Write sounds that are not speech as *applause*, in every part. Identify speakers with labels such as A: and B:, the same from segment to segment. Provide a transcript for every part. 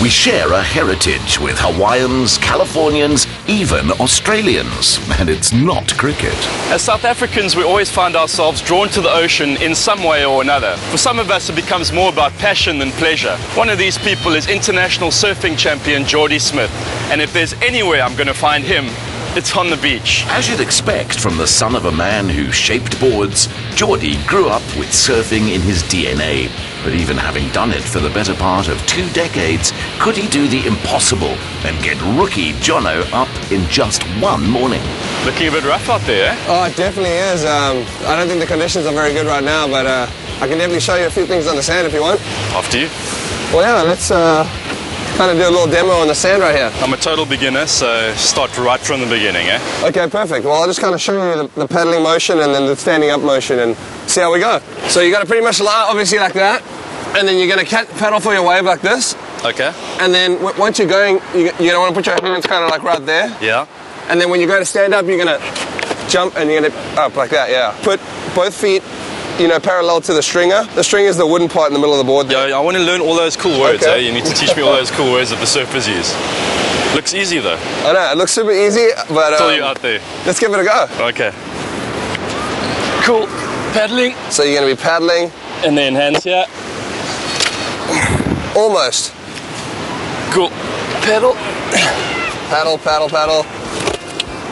A: We share a heritage with Hawaiians, Californians, even Australians, and it's not cricket.
B: As South Africans, we always find ourselves drawn to the ocean in some way or another. For some of us, it becomes more about passion than pleasure. One of these people is international surfing champion Jordy Smith, and if there's anywhere I'm going to find him, it's on the beach.
A: As you'd expect from the son of a man who shaped boards, Jordy grew up with surfing in his DNA. But even having done it for the better part of two decades, could he do the impossible and get rookie Jono up in just one morning?
B: Looking a bit rough out there, eh?
C: Oh, it definitely is. Um, I don't think the conditions are very good right now, but uh, I can definitely show you a few things on the sand if you want.
B: After you.
C: Well, yeah, let's uh, kind of do a little demo on the sand right here.
B: I'm a total beginner, so start right from the beginning, eh?
C: Okay, perfect. Well, I'll just kind of show you the, the pedaling motion and then the standing up motion and see how we go. So you got to pretty much lie, obviously, like that. And then you're going to pedal for your wave like this.
B: Okay.
C: And then w- once you're going, you, you're going to want to put your hands kind of like right there.
B: Yeah.
C: And then when you go to stand up, you're going to jump and you're going to up like that, yeah. Put both feet, you know, parallel to the stringer. The stringer is the wooden part in the middle of the board.
B: Yeah, I want to learn all those cool words,
C: Okay.
B: eh? You need to teach me all those cool words that the surfers use. Looks easy though,
C: I know, it looks super easy, but
B: until
C: um,
B: you're out there.
C: let's give it a go.
B: Okay. Cool. Paddling,
C: So you're going to be paddling
B: and then hands here.
C: almost.
B: Cool. Pedal.
C: Paddle, paddle, paddle.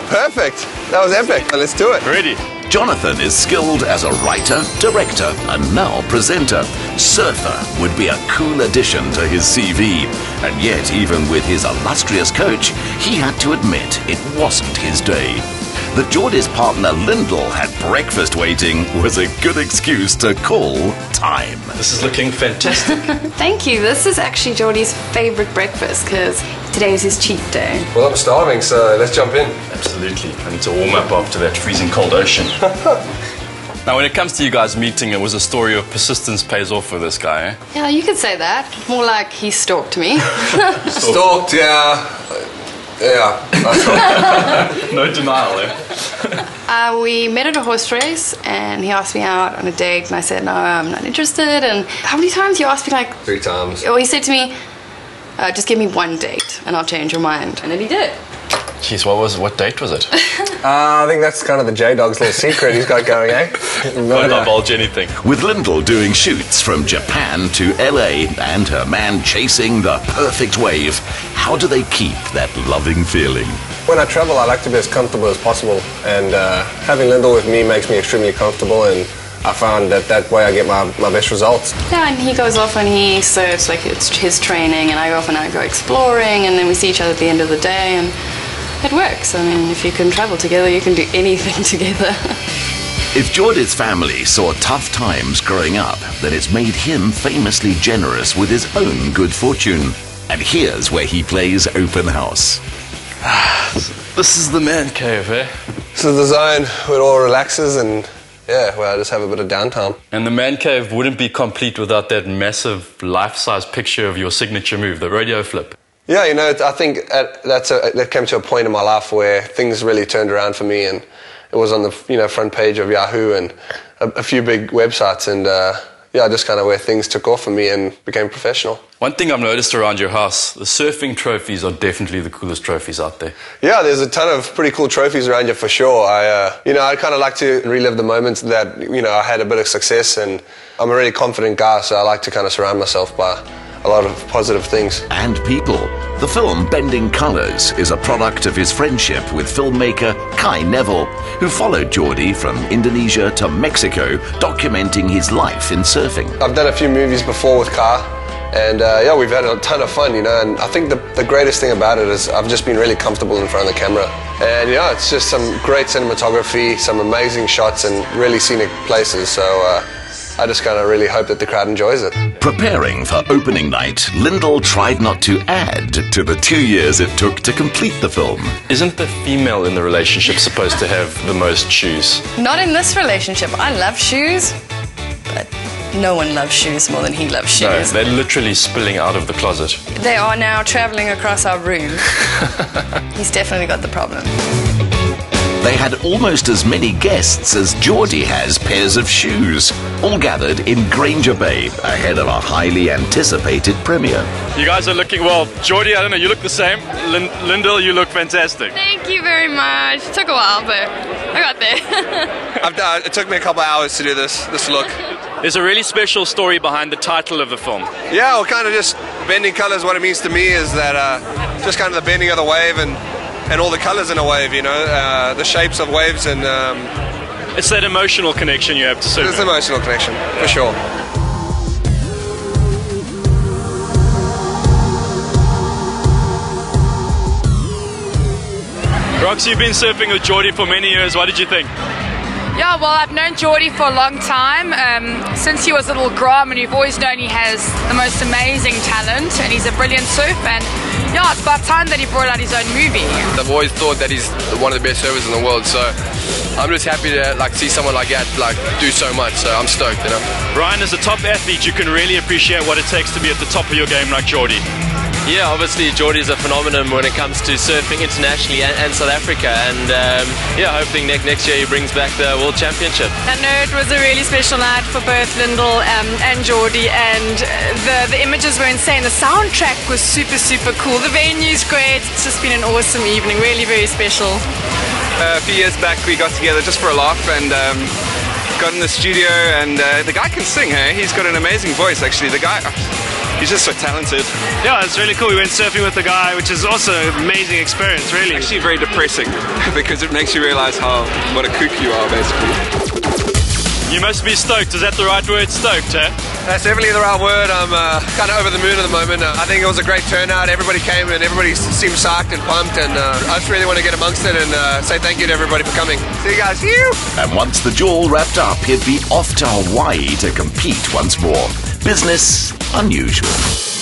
C: Perfect. That was epic. Let's do it.
B: Ready.
A: Jonathan is skilled as a writer, director, and now presenter. Surfer would be a cool addition to his CV. And yet, even with his illustrious coach, he had to admit it wasn't his day. That Jordy's partner Lyndall had breakfast waiting was a good excuse to call time.
B: This is looking fantastic. *laughs*
D: Thank you. This is actually Jordy's favorite breakfast because today is his cheat day.
C: Well, I'm starving, so let's jump in.
B: Absolutely. I need to warm up after that freezing cold ocean. *laughs* now, when it comes to you guys meeting, it was a story of persistence pays off for this guy, eh?
D: Yeah, you could say that. More like he stalked me. *laughs*
C: Stalked, yeah. Yeah. *laughs*
B: No denial, eh?
D: uh, we met at a horse race and he asked me out on a date and I said, no, I'm not interested. And how many times you asked me, like,
C: Three times.
D: oh, he said to me, uh, just give me one date and I'll change your mind. And then he did.
B: Jeez, what was what date was it? *laughs*
C: Uh, I think that's kind of the J Dog's little secret he's got going, eh? *laughs*
B: Don't divulge anything.
A: With Lyndall doing shoots from Japan to LA and her man chasing the perfect wave, how do they keep that loving feeling?
C: When I travel, I like to be as comfortable as possible, and uh, having Lyndall with me makes me extremely comfortable, and I found that that way I get my, my best results.
D: Yeah, and he goes off and he serves like it's his training, and I go off and I go exploring, and then we see each other at the end of the day, and it works. I mean, if you can travel together, you can do anything *laughs* together.
A: If Jordy's family saw tough times growing up, then it's made him famously generous with his own good fortune. And here's where he plays open house. *sighs*
B: This is the man cave, eh?
C: This is the zone where it all relaxes, and yeah, where I just have a bit of downtime.
B: And the man cave wouldn't be complete without that massive life-size picture of your signature move, the rodeo flip.
C: Yeah, you know, I think that's a, that came to a point in my life where things really turned around for me, and it was on the you know front page of Yahoo and a, a few big websites, and uh, yeah, just kind of where things took off for me and became professional.
B: One thing I've noticed around your house, the surfing trophies are definitely the coolest trophies out there.
C: Yeah, there's a ton of pretty cool trophies around you for sure. I, uh, you know, I kind of like to relive the moments that you know I had a bit of success, and I'm a really confident guy, so I like to kind of surround myself by a lot of positive things.
A: And people. The film Bending Colours is a product of his friendship with filmmaker Kai Neville, who followed Jordy from Indonesia to Mexico, documenting his life in surfing.
C: I've done a few movies before with Kai, and uh, yeah, we've had a ton of fun, you know. And I think the, the greatest thing about it is I've just been really comfortable in front of the camera. And yeah, it's just some great cinematography, some amazing shots, and really scenic places. So uh, I just kind of really hope that the crowd enjoys it.
A: Preparing for opening night, Lyndall tried not to add to the two years it took to complete the film.
B: Isn't the female in the relationship supposed to have the most shoes?
D: Not in this relationship. I love shoes, but no one loves shoes more than he loves
B: No,
D: shoes.
B: they're literally spilling out of the closet.
D: They are now traveling across our room. *laughs* He's definitely got the problem.
A: They had almost as many guests as Jordy has pairs of shoes, all gathered in Granger Bay ahead of a highly anticipated premiere.
B: You guys are looking well. Jordy, I don't know, you look the same. Lin- Lyndall, you look fantastic.
E: Thank you very much. It took a while, but I got there. *laughs*
C: I've done, it took me a couple of hours to do this this look.
B: There's a really special story behind the title of the film.
C: Yeah, well, kind of just bending colors. What it means to me is that uh, just kind of the bending of the wave and and all the colors in a wave. You know, uh, the shapes of waves and um,
B: It's that emotional connection you have to
C: there's
B: surfing.
C: an emotional connection for sure.
B: Roxy, you've been surfing with Jordy for many years. What did you think?
E: Yeah, well, I've known Jordy for a long time. Um, since he was a little grom, and we've always known he has the most amazing talent, and he's a brilliant surf. And yeah, it's about time that he brought out his own movie.
F: I've always thought that he's one of the best surfers in the world. So I'm just happy to like see someone like that like do so much. So I'm stoked, you know.
B: Ryan, as a top athlete, you can really appreciate what it takes to be at the top of your game like Jordy.
G: Yeah, obviously Jordy is a phenomenon when it comes to surfing internationally and, and South Africa, and um, yeah, hoping next next year he brings back the World Championship.
H: I know it was a really special night for both Lyndall um, and Jordy, and the, the images were insane. The soundtrack was super, super cool. The venue's great. It's just been an awesome evening, really, very special.
I: a few years back we got together just for a laugh and um, got in the studio and uh, the guy can sing hey he's got an amazing voice actually the guy he's just so talented
B: Yeah, it's really cool. We went surfing with the guy, which is also an amazing experience, really.
I: actually very depressing *laughs* because it makes you realize how what a kook you are basically
B: You must be stoked. Is that the right word, stoked, eh?
C: That's definitely the right word. I'm uh, kind of over the moon at the moment. Uh, I think it was a great turnout. Everybody came and everybody seemed psyched and pumped. And uh, I just really want to get amongst it and uh, say thank you to everybody for coming. See you guys. Phew.
A: And once the duel wrapped up, he'd be off to Hawaii to compete once more. Business unusual.